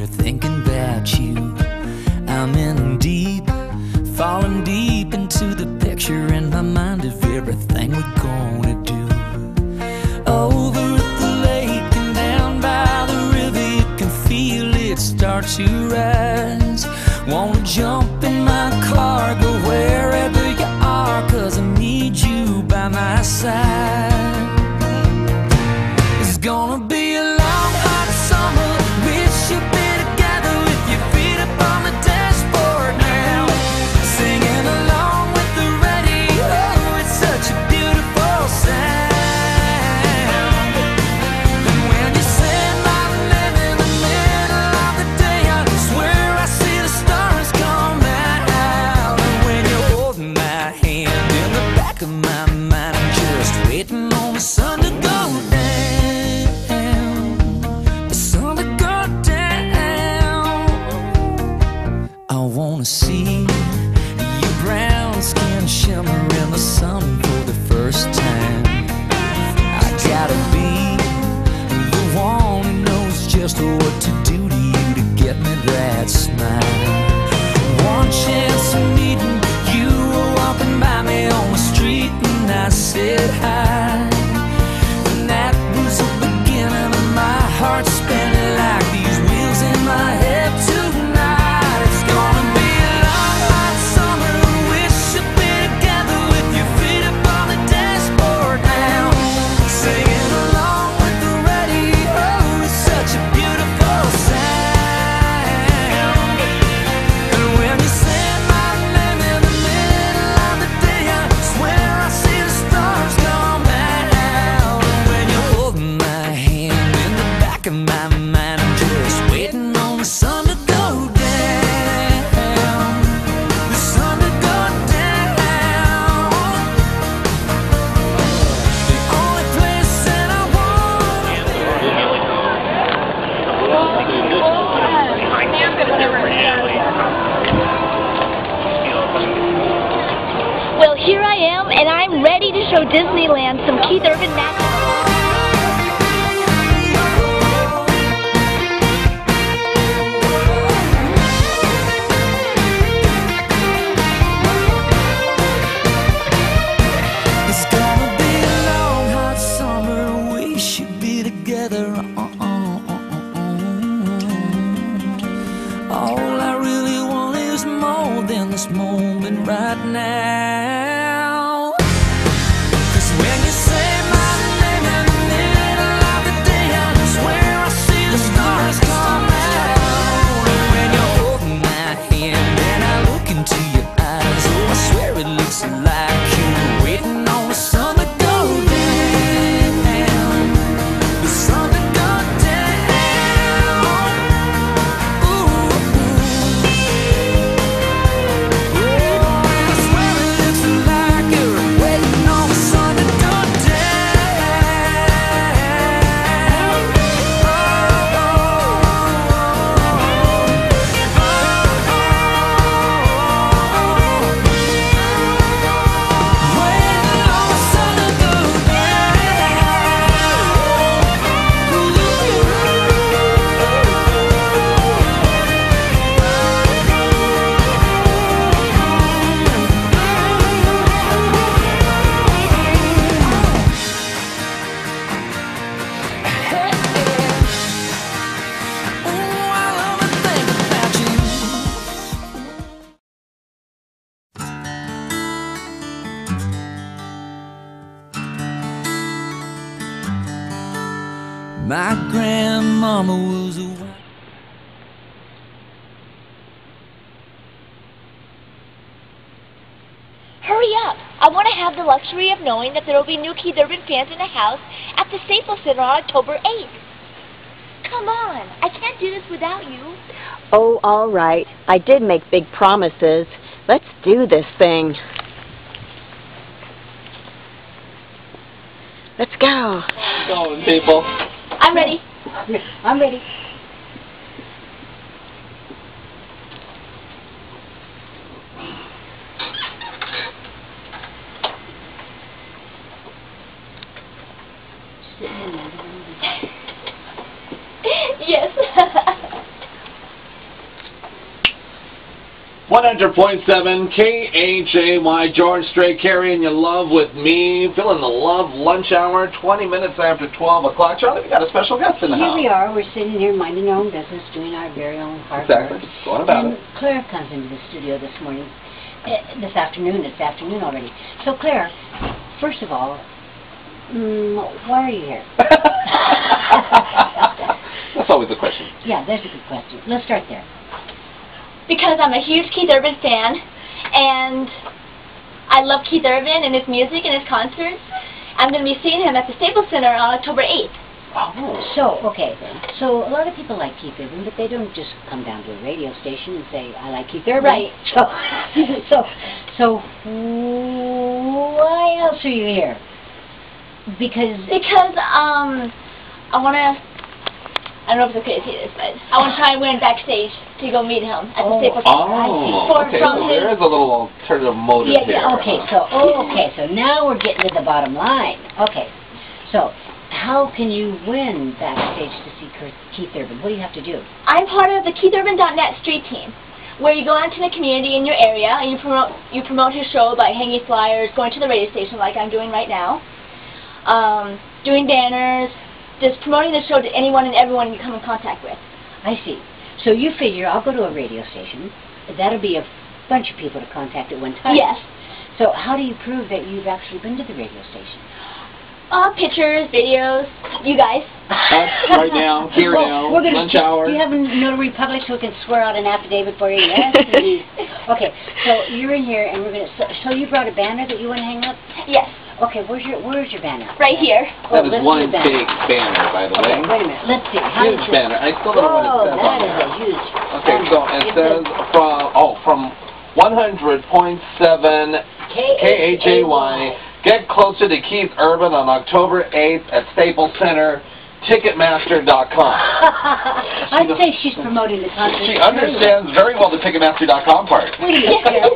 wonder, thinking about you. I'm in deep, falling deep into the picture in my mind of everything we're gonna do. Over at the lake and down by the river, you can feel it start to rise. Wanna jump in my car, go wherever you are, cause I need you by my side. My grandmama was a Hurry up! I want to have the luxury of knowing that there will be new Keith Urban fans in the house at the Staples Center on October 8th. Come on, I can't do this without you. Oh, all right. I did make big promises. Let's do this thing. Let's go. Going, people. I'm ready. I'm ready. yes. 100.7 KHAY George Strait carrying your love with me. Feeling the love lunch hour, 20 minutes after 12 o'clock. Charlie, we got a special guest in the Here house. we are. We're sitting here minding our own business, doing our very own hard Exactly. work. Going about and it. Claire comes into the studio this morning, uh, this afternoon. this afternoon already. So Claire, first of all, mm, why are you here? That's always a question. Yeah, there's a good question. Let's start there. Because I'm a huge Keith Urban fan, and I love Keith Urban and his music and his concerts. I'm going to be seeing him at the Staples Center on October 8th. Oh. So, okay, so a lot of people like Keith Urban, but they don't just come down to a radio station and say, I like Keith Urban. Right. So, so, so, why else are you here? Because, Because um, I want to. I don't know if it's okay to say this, but I want to try and win backstage to go meet him at the Oh. Staples Center. Oh, For- okay. from So there is a little alternative motive yeah, here. yeah, okay, so, oh, okay, so now we're getting to the bottom line. Okay, so, how can you win backstage to see Keith Urban? What do you have to do? I'm part of the KeithUrban.net street team, where you go out to the community in your area and you promote you promote his show by hanging flyers, going to the radio station like I'm doing right now, um, doing banners, just promoting the show to anyone and everyone you come in contact with. I see. So you figure I'll go to a radio station. That'll be a bunch of people to contact at one time. Yes. So how do you prove that you've actually been to the radio station? Uh, pictures, videos, you guys. That's right now, here Well, now, we're gonna, lunch hour. Do you have a notary public so we can swear out an affidavit for you? Yes. Okay, so you're in here, and we're gonna. So, so you brought a banner that you want to hang up? Yes, Okay, where's your Where's your banner? right here. Oh, That is let's one big banner, by the Okay, way. wait a minute. Let's see. How Huge banner. I still don't know what it Whoa, says on that there. is a huge. Okay, so it says from oh from 100.7 KHAY. Get closer to Keith Urban on October 8th at Staples Center. Ticketmaster.com. I'd say she's promoting the concert. She understands very well the Ticketmaster.com part. Wait a minute, Claire.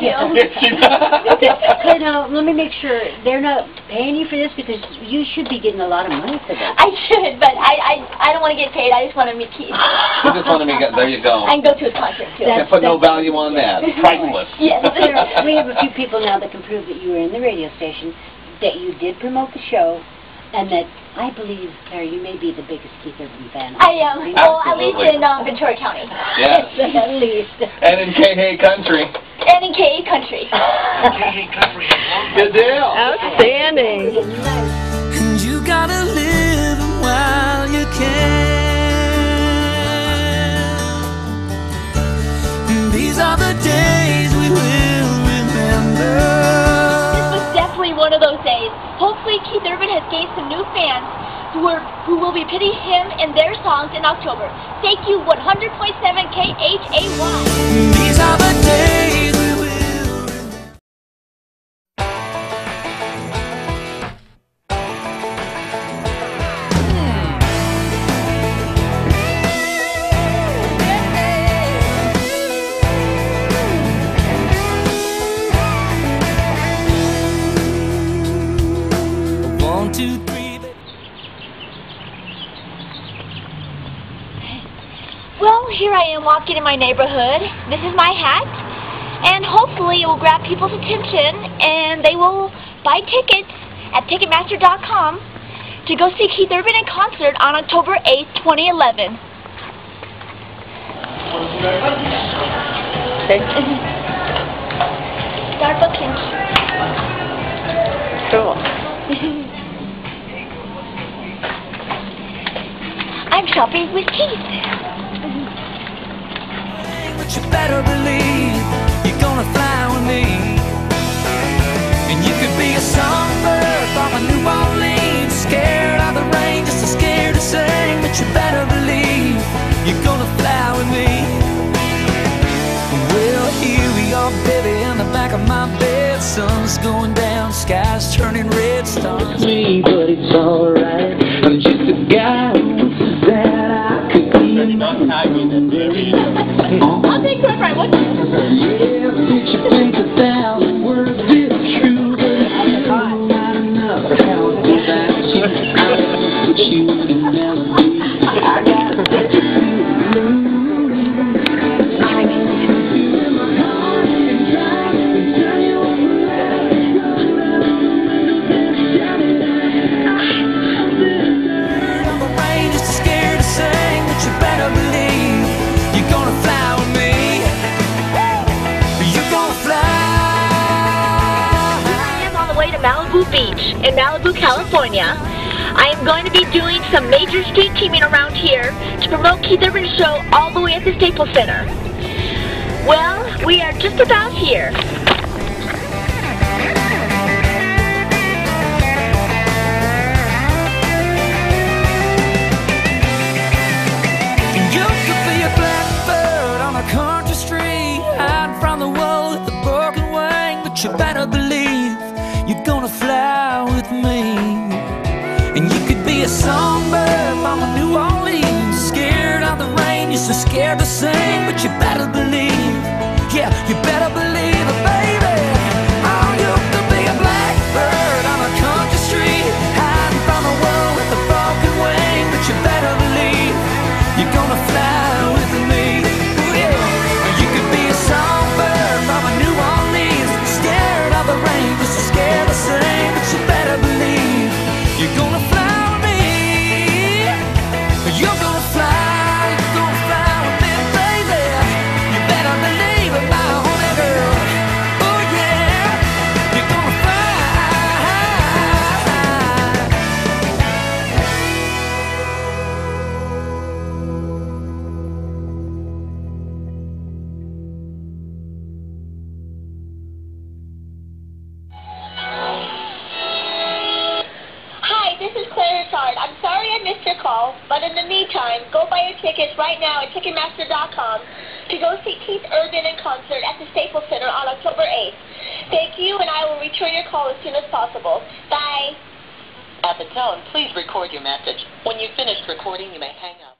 Yes, I do. Yes, she does. Claire, now, let me make sure they're not paying you for this because you should be getting a lot of money for this. I should, but I, I, I don't want to get paid. I just want to meet Keith. She just want me to get, there you go. And go to a concert, too. Can't put no value on that. Priceless. Yes. Claire, we have a few people now that can prove that you were in the radio station, that you did promote the show, and that I believe, Claire, you may be the biggest Keith Urban fan. I am. Well, at least in um, Ventura County. Yes. at least. And in KH Country. And in KA Country. Good deal. Outstanding. And you gotta live while you can. These are the days Hopefully Keith Urban has gained some new fans who, are, who will be pitting him and their songs in October. Thank you, 100.7 KHAY. These are the days in my neighborhood. This is my hat. And hopefully it will grab people's attention and they will buy tickets at Ticketmaster.com to go see Keith Urban in concert on October 8th, 2011. Start booking. Cool. I'm shopping with Keith. You better believe you're gonna fly with me. And you could be a songbird from a New Orleans, scared of the rain, just as scared to sing. But you better believe you're gonna fly with me. Well, here we are, baby, in the back of my bed. Sun's going down, sky's turning red. Stars. Going to be doing some major street teaming around here to promote Keith Urban's show all the way at the Staples Center. Well, we are just about here. You could be a blackbird on a country street, hiding from the world with a broken wing. But you better believe you're gonna fly a songbird from New Orleans, scared of the rain, you're so scared to sing. But you better believe, to go see Keith Urban in concert at the Staples Center on October 8th. Thank you, and I will return your call as soon as possible. Bye. At the tone, please record your message. When you've finished recording, you may hang up.